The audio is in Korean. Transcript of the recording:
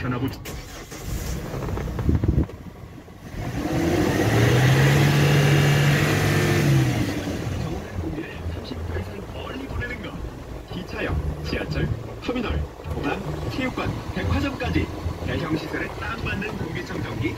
편하고 좋- 정원의 공기를 30도 이상 멀리 보내는 것 기차역, 지하철, 터미널, 보안, 체육관, 백화점까지 대형 시설에 딱 맞는 공기청정기